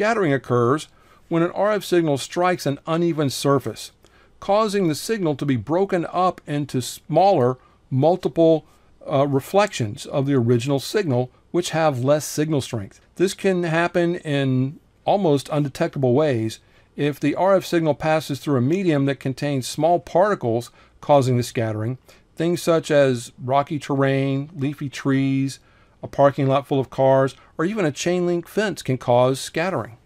Scattering occurs when an RF signal strikes an uneven surface, causing the signal to be broken up into smaller, multiple uh, reflections of the original signal, which have less signal strength. This can happen in almost undetectable ways if the RF signal passes through a medium that contains small particles causing the scattering, things such as rocky terrain, leafy trees, a parking lot full of cars, or even a chain link fence can cause scattering.